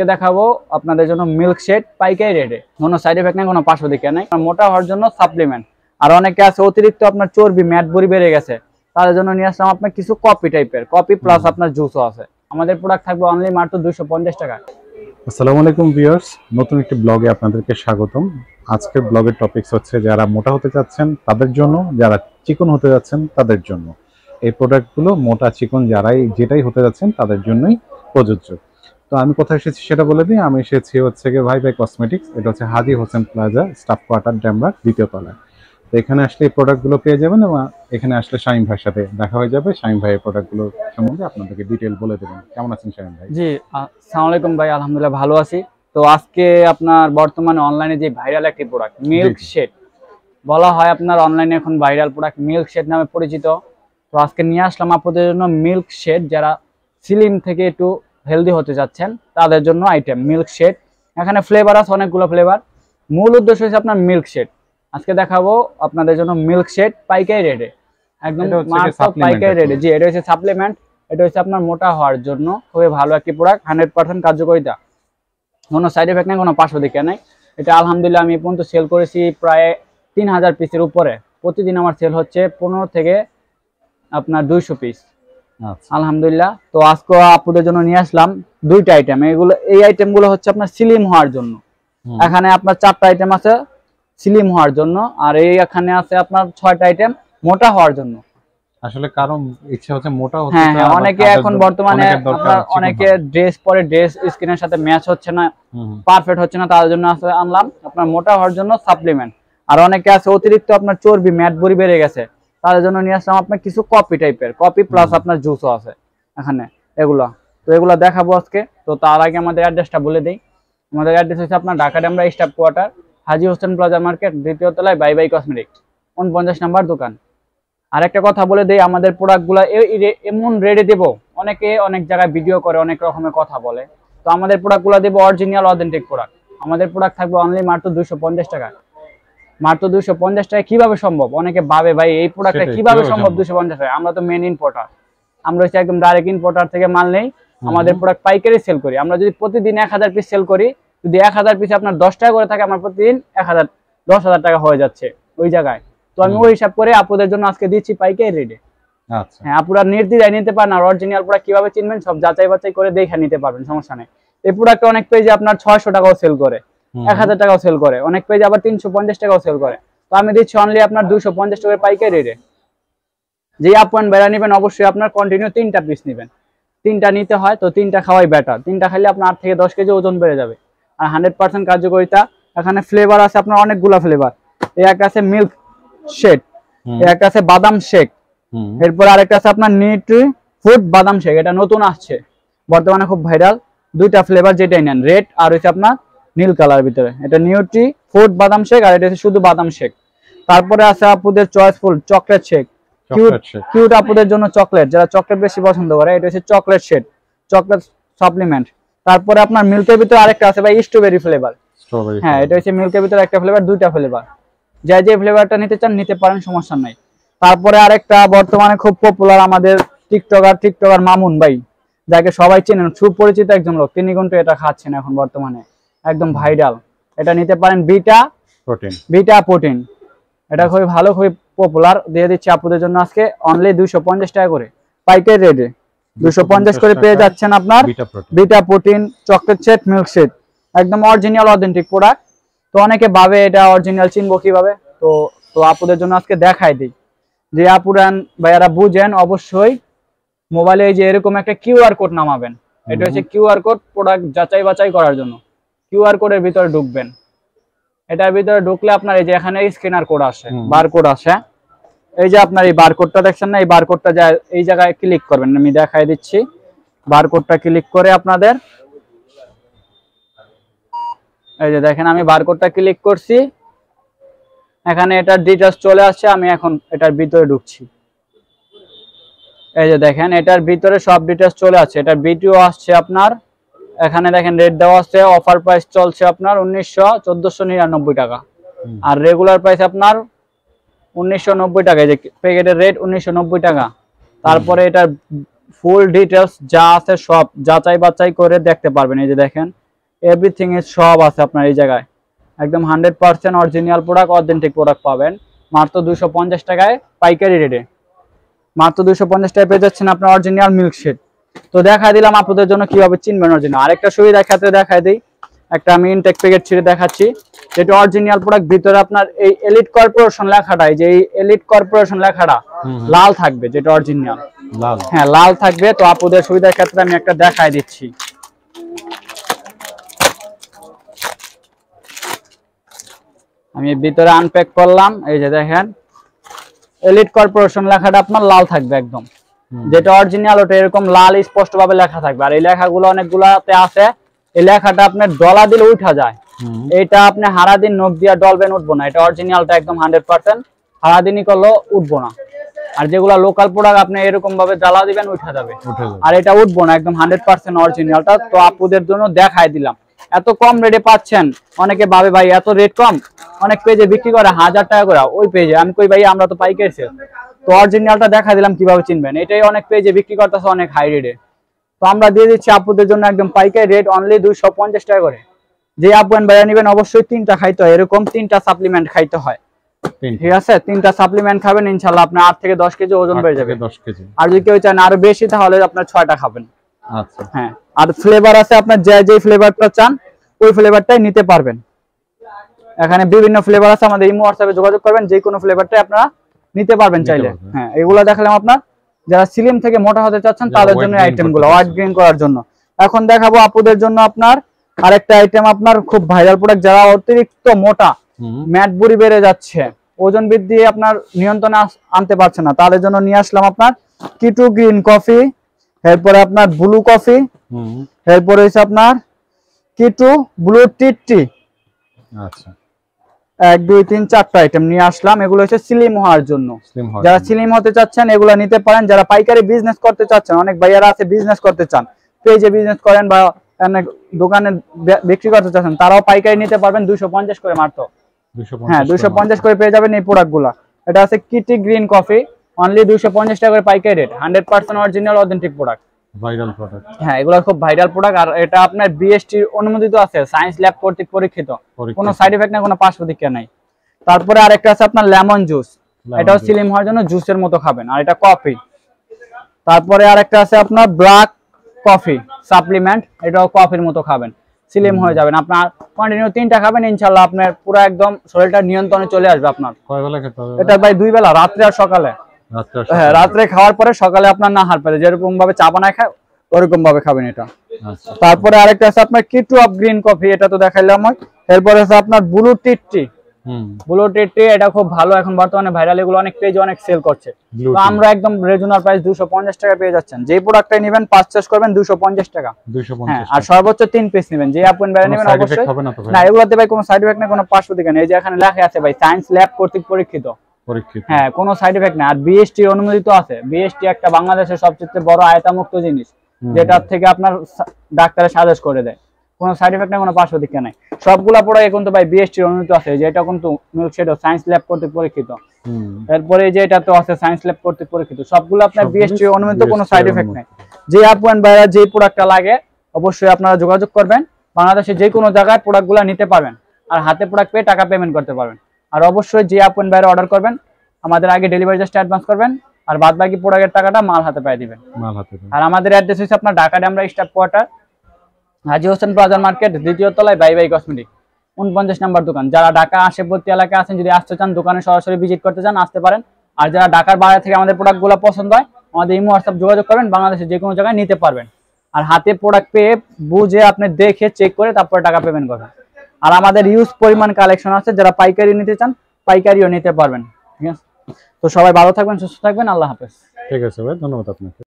আজকে দেখাবো আপনাদের জন্য মিল্ক শেড পাইকারি রেটে কোনো সাইড এফেক্ট নেই কোনো পার্শ্ব দিকে নেই। মোটা হওয়ার জন্য সাপ্লিমেন্ট আর অনেকে আছে অতিরিক্ত আপনার চর্বি ম্যাট বড়ি বেড়ে গেছে। তাদের জন্য নিয়ে আসলাম আপনার কিছু কপি টাইপের কপি প্লাস আপনার জুসও আছে। আমাদের প্রোডাক্ট থাকবে অনলি মাত্র দুইশো পঞ্চাশ টাকা। আসসালামু আলাইকুম ভিউয়ার্স নতুন একটি ব্লগে আপনাদেরকে স্বাগতম। আজকের ব্লগের টপিকস হচ্ছে যারা মোটা হতে চাচ্ছেন তাদের জন্য যারা চিকন হতে যাচ্ছেন তাদের জন্য। এই প্রোডাক্টগুলো মোটা চিকন যারাই যেটাই হতে যাচ্ছেন তাদের জন্যই প্রযোজ্য। তো আমি কোথায় এসেছি সেটা বলে দিই। আমি এসেছি হচ্ছে গিয়ে ভাই ভাই কসমেটিক্স এটা হচ্ছে Haji Hossain plaza staff quarter ড্যামবার দ্বিতীয় তলায়। তো এখানে আসলে এই প্রোডাক্টগুলো পেয়ে যাবেন এবং এখানে আসলে শাহিম ভাইয়ের সাথে দেখা হয়ে যাবে। শাহিম ভাইয়ের প্রোডাক্টগুলো সম্বন্ধে আপনাদেরকে ডিটেল বলে দেবেন। কেমন আছেন শাহিম ভাই? জি আসসালামু আলাইকুম ভাই আলহামদুলিল্লাহ ভালো আছি। তো আজকে আপনার বর্তমানে অনলাইনে যে ভাইরাল একটি প্রোডাক্ট মিল্ক শেড বলা হয় আপনার অনলাইনে এখন ভাইরাল প্রোডাক্ট মিল্ক শেড নামে পরিচিত। তো আজকে নিয়ে আসলাম আপনাদের জন্য মিল্ক শেড যারা সিলিম থেকে একটু হেলদি হতে যাচ্ছেন তাদের জন্য আইটেম মিল্ক শেড এখানে ফ্লেভার আছে অনেকগুলো ফ্লেভার মূল উদ্দেশ্য হচ্ছে আপনার মিল্ক শেড আজকে দেখাবো আপনাদের জন্য মিল্ক শেড পাইকারি রেটে একদম পাইকারি রেটে জি এটা হচ্ছে সাপ্লিমেন্ট এটা হচ্ছে আপনার মোটা হওয়ার জন্য খুবই ভালো একটি প্রোডাক্ট হান্ড্রেড পার্সেন্ট কার্যকারিতা। কোনো সাইড এফেক্ট নেই কোনো পার্শ্ব দিকে নেই। এটা আলহামদুলিল্লাহ আমি পর্যন্ত সেল করেছি প্রায় তিন হাজার পিসের উপরে। প্রতিদিন আমার সেল হচ্ছে পনেরো থেকে আপনার দুইশো পিস আলহামদুলিল্লাহ। তো আজকে আপুদের জন্য নিয়ে আসলাম দুইটা আইটেম এগুলো এই আইটেমগুলো হচ্ছে আপনার স্লিম হওয়ার জন্য। এখানে আপনার চারটা আইটেম আছে স্লিম হওয়ার জন্য আর এই এখানে আছে আপনার ছয়টা আইটেম মোটা হওয়ার জন্য। আসলে কারণ ইচ্ছা হচ্ছে মোটা হতে হ্যাঁ হ্যাঁ অনেকে এখন বর্তমানে অনেকে ড্রেস পরে ড্রেস স্কিনের সাথে ম্যাচ হচ্ছে না। পারফেক্ট হচ্ছে না তাদের জন্য আনলাম। আপনার মোটা হওয়ার জন্য সাপ্লিমেন্ট আর অনেকে আছে অতিরিক্ত আপনার চর্বি ম্যাট বড়ি বেড়ে গেছে। তাদের জন্য নিয়ে আসলাম আপনার কিছু কপি টাইপের। Coffee plus. আপনার জুসও আছে এখানে এগুলা। তো এগুলা দেখাবো আজকে। তো তার আগে আমাদের অ্যাড্রেসটা বলে দিই। আমাদের অ্যাড্রেস হচ্ছে আপনার Dhaka Demra staff quarter Haji Hossain plaza market দ্বিতীয় তলায় বাই বাই কসমেটিক উনপঞ্চাশ নাম্বার দোকান। আর একটা কথা বলে দিই আমাদের প্রোডাক্টগুলো এমন রেডে দেব অনেকে অনেক জায়গায় ভিডিও করে অনেক রকমের কথা বলে। তো আমাদের প্রোডাক্টগুলো দেবো অরিজিনাল অথেন্টিক প্রোডাক্ট আমাদের প্রোডাক্ট থাকবে অনলি মাত্র দুশো পঞ্চাশ টাকা। মাত্র দুশো পঞ্চাশ টাকা কীভাবে সম্ভব? অনেকে ভাবে ভাই এই প্রোডাক্টটা কীভাবে সম্ভব? দুশো পঞ্চাশ টাকা আমরা তো মেন ইম্পোর্টার আমরা হচ্ছে একদম ডাইরেক্ট ইম্পোর্টার থেকে মাল নেই। আমাদের প্রোডাক্ট পাইকারি সেল করি। আমরা যদি প্রতিদিন এক হাজার পিস সেল করি যদি এক হাজার পিস আপনার দশ টাকা করে থাকে আমার প্রতিদিন এক হাজার দশ হাজার টাকা হয়ে যাচ্ছে ওই জায়গায়। তো আমি ওই হিসাব করে আপুদের জন্য আজকে দিচ্ছি পাইকারি রেটে আচ্ছা। হ্যাঁ আপুরা নির্দ্বিধায় নিতে পারেন আর অরিজিনাল প্রোডাক্ট কীভাবে চিনবেন সব যাচাই বাছাই করে দেখে নিতে পারবেন সমস্যা নেই। এই প্রোডাক্ট অনেক পেজে আপনার ছয়শো টাকাও সেল করে। এক হাজার টাকাও সেল করে। অনেক পেজে আবার তিনশো পঞ্চাশ টাকাও সেল করে। তো আমি দিচ্ছি অনলি আপনার দুশো পঞ্চাশ টাকার পাইকারি রেটে যে আপ পয়েন্ট বেড়া নেবেন অবশ্যই আপনার কন্টিনিউ তিনটা পিস নেবেন। তিনটা নিতে হয় তো তিনটা খাওয়াই বেটার তিনটা খাইলে আপনার আট থেকে দশ কেজি ওজন বেড়ে যাবে। আর হান্ড্রেড পার্সেন্ট কার্যকরিতা এখানে ফ্লেভার আছে আপনার অনেকগুলা ফ্লেভার এই একটা আছে মিল্ক শেক এই একটা আছে বাদাম শেক এরপর আরেকটা আছে আপনার নিউট্রি ফুড বাদাম শেক এটা নতুন আসছে। বর্তমানে খুব ভাইরাল দুইটা ফ্লেভার যেটাই নেন রেড আর হচ্ছে আপনার নীল কালার ভিতরে। এটা নিউট্রি ফুড বাদাম শেক আর এটা শুধু বাদাম শেক। তারপরে আছে আপুদের choiceful chocolate shake. Cute cute আপুদের জন্য চকলেট। যারা চকলেট বেশি পছন্দ করে এটা হচ্ছে চকলেট শেক চকলেট সাপ্লিমেন্ট। তারপরে আপনার মিল্কের ভিতরে আরেকটা আছে ভাই স্ট্রবেরি ফ্লেভার। হ্যাঁ এটা হচ্ছে মিল্কের ভিতরে একটা ফ্লেভার দুইটা ফ্লেভার। যে যে ফ্লেভারটা নিতে চান নিতে পারেন সমস্যা নাই। তারপরে আরেকটা বর্তমানে খুব পপুলার আমাদের টিকটকার টিকটকার মামুন ভাই যাকে সবাই চেনেন সুপরিচিত একজন লোক। তিনি কিন্তু এটা খাচ্ছেন এখন বর্তমানে। একদম ভাইরাল। এটা নিতে পারেন বিটা protein, বিটা প্রোটিন। এটা খুবই ভালো খুবই পপুলার দিয়ে দিচ্ছি আপুদের জন্য আজকে অনলি পঞ্চাশ টাকা করে। পাইকারি রেটে দুশো পঞ্চাশ করে পেয়ে যাচ্ছেন আপনার beta protein chocolate shake milk shake একদম অরিজিনাল অথেন্টিক প্রোডাক্ট তো অনেকে ভাবে এটা অরিজিনাল চিনবো কীভাবে? তো তো আপুদের জন্য আজকে দেখাই দিই। যে আপুরান ভাইয়ারা বুঝেন অবশ্যই মোবাইলে এই যে এরকম একটা কিউআর কোড নামাবেন। এটা হচ্ছে কিউআর কোড প্রোডাক্ট যাচাই বাছাই করার জন্য। কিউআর কোডের ভিতরে ঢুকবেন। এটার ভিতরে ঢুকলে আপনার এই যে এখানে স্ক্যানার কোড আসে হুম। বার কোড আসে। এই যে আপনার এই বার কোডটা দেখছেন না এই বার কোডটা যা এই জায়গায় ক্লিক করবেন। আমি দেখাই দিচ্ছি। বার কোডটা ক্লিক করে আপনাদের এই যে দেখেন আমি বার কোডটা ক্লিক করছি। এখানে এটার ডিটেলস চলে আসছে আমি এখন এটার ভিতরে ঢুকছি। এই যে দেখেন এটার ভিতরে সব ডিটেলস চলে আসছে। এটার ভিডিও আসছে আপনার এখানে দেখেন রেট দেওয়া আছে অফার প্রাইস চলছে আপনার উনিশশো চোদ্দশো নিরানব্বই টাকা। আর রেগুলার প্রাইস আপনার উনিশশো নব্বই টাকা যে প্যাকেটের রেট উনিশশো নব্বই টাকা। তারপরে এটার ফুল ডিটেলস যা আছে সব যাচাই বাছাই করে দেখতে পারবেন। এই যে দেখেন এভরিথিং এর সব আছে আপনার এই জায়গায়। একদম hundred percent original product authentic product পাবেন। মাত্র দুশো পঞ্চাশ টাকায় পাইকারি রেটে মাত্র দুশো পঞ্চাশ টাকায় পেয়ে যাচ্ছেন আপনার অরিজিনাল মিল্কশেক তো দেখা দিলাম আপনাদের জন্য কীভাবে চিনবেন অরিজিনাল আরেকটা সুবিধা ক্ষেত্রে দেখাই দিই। একটা আমি ইনটেক প্যাকেট ছিঁড়ে দেখাচ্ছি। যেটা অরিজিনাল প্রোডাক্ট ভিতরে আপনার এই এলিট কর্পোরেশন লেখাটা এই যে এই এলিট কর্পোরেশন লেখাটা লাল থাকবে যেটা অরিজিনাল লাল। হ্যাঁ লাল থাকবে। তো আপুদের সুবিধার ক্ষেত্রে আমি একটা দেখাই দিচ্ছি। আমি ভিতরে আনপ্যাক করলাম। এই যে দেখেন এলিট কর্পোরেশন লেখাটা আপনার লাল থাকবে একদম। যেটা অরিজিনাল ওটা এরকম লাল স্পষ্ট ভাবে লেখা থাকবে। আর এই লেখাগুলো অনেকগুলাতে আছে। এই লেখাটা আপনার ডলা দিলে উঠা যায়। এটা আপনি হারাদিন নখ দিয়া ডলবেন উঠবো না। এটা অরিজিনালটা একদম হান্ড্রেড পার্সেন্ট। হারাদিনই করলেও উঠবো না। আর যেগুলা লোকাল প্রোডাক্ট আপনি এরকম ভাবে জ্বালা দিবেন উঠা যাবে। আর এটা উঠবো না একদম হান্ড্রেড পার্সেন্ট অরিজিনালটা তো আপুদের জন্য দেখাই দিলাম। এত কম রেটে পাচ্ছেন। অনেকে ভাবে ভাই এত রেট কম? অনেক পেজে বিক্রি করে হাজার টাকা করে। ওই পেজে আমি কই ভাই আমরা তো পাইকারি sell। তো অরিজিনালটা দেখা দিলাম কীভাবে চিনবেন? এটাই অনেক পেজে বিক্রি করতেছে অনেক হাই রেটে তো আমরা দিয়ে দিচ্ছি আপুদের জন্য একদম পাইকারি রেট অনলি দুইশো পঞ্চাশ টাকা করে। যে আপু ভাইয়া নেবেন অবশ্যই তিনটা খাইতে হয়। এরকম তিনটা সাপ্লিমেন্ট খাইতে হয়। ঠিক আছে? তিনটা সাপ্লিমেন্ট খাবেন ইনশাল্লাহ আপনার আট থেকে দশ কেজি ওজন বেড়ে যাবে। দশ কেজি। আর যদি কেউ চান আরও বেশি তাহলে আপনার ছয়টা খাবেন। আচ্ছা। হ্যাঁ। আর ফ্লেভার আছে আপনার যে যে ফ্লেভারটা চান ওই ফ্লেভারটাই নিতে পারবেন। এখানে বিভিন্ন ফ্লেভার আছে আমাদের ইমো হোয়াটসঅ্যাপে যোগাযোগ করবেন যে কোনো ফ্লেভারটাই আপনারা নিতে পারবেন চাইলে। হ্যাঁ এগুলো দেখালাম আপনার। যারা সিলিম থেকে মোটা হতে চাচ্ছেন তাদের জন্য আইটেমগুলো চাচ্ছেন। গ্রিন করার জন্য। এখন দেখাবো আপুদের জন্য আপনার আরেকটা আইটেম আপনার খুব ভাইরাল প্রোডাক্ট যারা অতিরিক্ত মোটা। ম্যাট বুড়ি বেড়ে যাচ্ছে ওজন বৃদ্ধি আপনার নিয়ন্ত্রণে আনতে পারছে না। তাদের জন্য নিয়ে আসলাম আপনার কিটু গ্রিন কফি এরপরে আপনার ব্লু কফি। এরপরে হচ্ছে আপনার কিটু ব্লু টি টি আচ্ছা। এক দুই তিন চারটা আইটেম নিয়ে আসলাম। এগুলো হচ্ছে স্লিম হওয়ার জন্য। যারা স্লিম হতে চাচ্ছেন এগুলো নিতে পারেন। যারা পাইকারি বিজনেস করতে চাচ্ছেন অনেক ভাইয়ারা আছে বিজনেস করতে চান পেজে বিজনেস করেন বা অনেক দোকানে বিক্রি করতে চাচ্ছেন তারাও পাইকারি নিতে পারবেন। দুইশো পঞ্চাশ করে মাত্র। হ্যাঁ দুইশো পঞ্চাশ করে পেয়ে যাবেন এই প্রোডাক্টগুলা এটা আছে কিটি গ্রিন কফি অনলি দুইশো পঞ্চাশ টাকা করে পাইকারি rate hundred percent original authentic product viral product হ্যাঁ এগুলো খুব ভাইরাল প্রোডাক্ট আর এটা আপনার বিএসটি অনুমোদিত আছে সায়েন্স ল্যাব কর্তৃক পরীক্ষিত। কোনো সাইড এফেক্ট না কোনো পার্শ্ব প্রতিক্রিয়া নাই। তারপরে আরেকটা আছে আপনার লেমন জুস এটাও স্লিম হওয়ার জন্য জুসের মতো খাবেন আর এটা কফি তারপরে আরেকটা আছে আপনার ব্ল্যাক কফি সাপ্লিমেন্ট এটাও কফির মতো খাবেন। স্লিম হয়ে যাবেন। আপনার কন্টিনিউ তিনটা খাবেন ইনশাল্লাহ আপনার পুরো একদম শরীরটা নিয়ন্ত্রণে চলে আসবে আপনার। কয় বেলা খেতে হবে? এটা ভাই দুই বেলা রাত্রে আর সকালে। হ্যাঁ রাত্রে খাওয়ার পরে সকালে আপনার না হার পেলে যেরকম ভাবে চা বানায় খায় ওরকম ভাবে খাবেন এটা। আচ্ছা। তারপরে আরেকটা আছে আপনার কিটু অফ গ্রিন কফি এটা তো দেখাইলাম এরপরে আছে আপনার ব্লু টি হুম। ব্লু টি এটা খুব ভালো এখন বর্তমানে ভাইরাল এগুলো অনেক পেজ অনেক সেল করছে। তো আমরা একদম রেজুনাল প্রাইস দুশো পঞ্চাশ টাকা পেয়ে যাচ্ছেন। যে প্রোডাক্টটা নেবেন পারচেস করবেন দুশো পঞ্চাশ টাকা। দুইশো হ্যাঁ পঞ্চাশ আর সর্বোচ্চ তিন পিস নেবেন। যে আপন বেড়ে নেবেন অবশ্যই। না এগুলোতে ভাই কোনো সাইড এফেক্ট নেই কোনো পার্শ্ব দিকে নেই। এই যে এখানে লেখা আছে ভাই সায়েন্স ল্যাব কর্তৃক পরীক্ষিত। হ্যাঁ কোনো সাইড এফেক্ট নেই। আর বিএসটি অনুমোদিত আছে। বিএসটি একটা বাংলাদেশের সবচেয়ে বড় আয়তামুক্ত জিনিস যেটার থেকে আপনার সা- ডাক্তারে সাজেস্ট করে দেয়। কোনো সাইড এফেক্ট নেই কোনো পার্শ্ব দিকে নাই। সবগুলা প্রোডাক্ট কিন্তু ভাই বিএসটি অনুমোদিত আছে। যেটা কিন্তু সেটা সায়েন্স ল্যাব কর্তৃক পরীক্ষিত। এরপরে এই যে এটা তো আছে সায়েন্স ল্যাব কর্তৃক পরীক্ষিত। সবগুলো আপনার বিএসটি অনুমোদিত কোনো সাইড এফেক্ট। নেই। যে আপন ভাইরা যে প্রোডাক্টটা লাগে অবশ্যই আপনারা যোগাযোগ করবেন। বাংলাদেশে যে কোনো জায়গায় প্রোডাক্টগুলো নিতে পারবেন। আর হাতে প্রোডাক্ট পেয়ে টাকা পেমেন্ট করতে পারবেন। আর অবশ্যই যে আপন ভাইরা অর্ডার করবেন আমাদের আগে ডেলিভারি জাস্ট অ্যাডভান্স করবেন আর বাদ বাকি প্রোডাক্টের টাকাটা মাল হাতে পাই দিবেন। মাল হাতে আর আমাদের অ্যাড্রেস হচ্ছে আপনার ঢাকা আমরা স্টাফ কোয়ার্টার হাজি হোসেন প্লাজার মার্কেট দ্বিতীয় তলায় বাই বাই কসমেটিক উনপঞ্চাশ নাম্বার দোকান। যারা ঢাকা আশেপত্তি এলাকায় আছেন যদি আসতে চান দোকানে সরাসরি ভিজিট করতে চান আসতে পারেন। আর যারা ঢাকার বাইরে থেকে আমাদের প্রোডাক্টগুলো পছন্দ হয় আমাদের ইমো হোয়াটসঅ্যাপ যোগাযোগ করবেন বাংলাদেশের যে কোনো জায়গায় নিতে পারবেন। আর হাতে প্রোডাক্ট পেয়ে বুঝে আপনি দেখে চেক করে তারপরে টাকা পেমেন্ট করবেন। আর আমাদের ইউজ পরিমাণ কালেকশন আছে, যারা পাইকারি নিতে চান, পাইকারিও নিতে পারবেন। ঠিক আছে? তো সবাই ভালো থাকবেন, সুস্থ থাকবেন, আল্লাহ হাফেজ। ঠিক আছে ভাই, ধন্যবাদ আপনাকে।